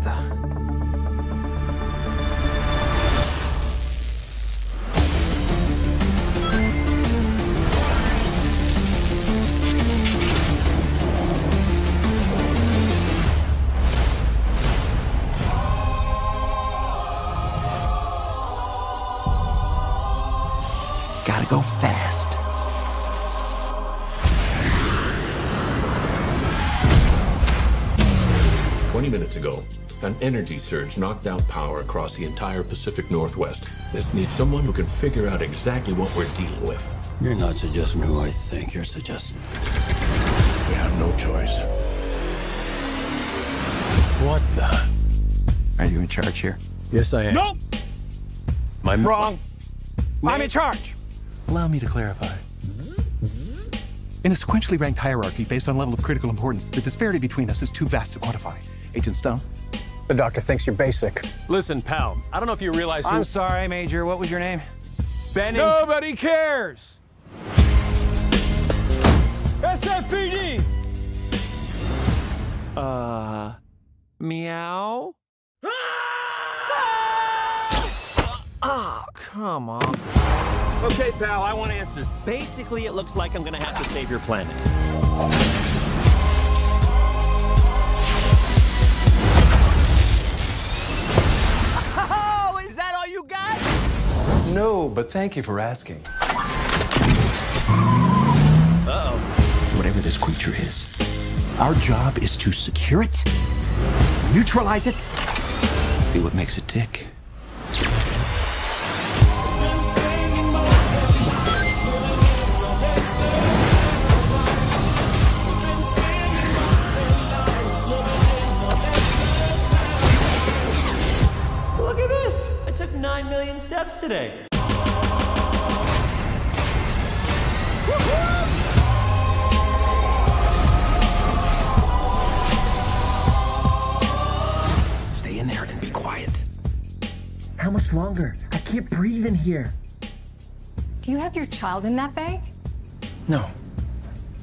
Samantha. Gotta go fast. Twenty minutes ago, an energy surge knocked out power across the entire Pacific Northwest. This needs someone who can figure out exactly what we're dealing with. You're not suggesting who I think you're suggesting. We have no choice. What the? Are you in charge here? Yes, I am. Nope! My Wrong. I'm in charge. Allow me to clarify. In a sequentially ranked hierarchy based on level of critical importance, the disparity between us is too vast to quantify. Agent Stone? The doctor thinks you're basic. Listen, pal, I don't know if you realize who... I'm sorry, Major. What was your name? Benny... Nobody cares! SFPD! Uh... Meow? Ah, come on. Okay, pal, I want answers. Basically, it looks like I'm gonna have to save your planet. No, but thank you for asking. Uh-oh. Whatever this creature is, our job is to secure it, neutralize it, see what makes it tick. Million steps today. Stay in there and be quiet. How much longer? I can't breathe in here. Do you have your child in that bag? No.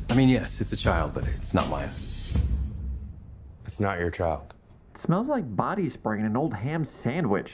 I mean, yes, it's a child, but it's not mine. It's not your child. smells like body spray in an old ham sandwich.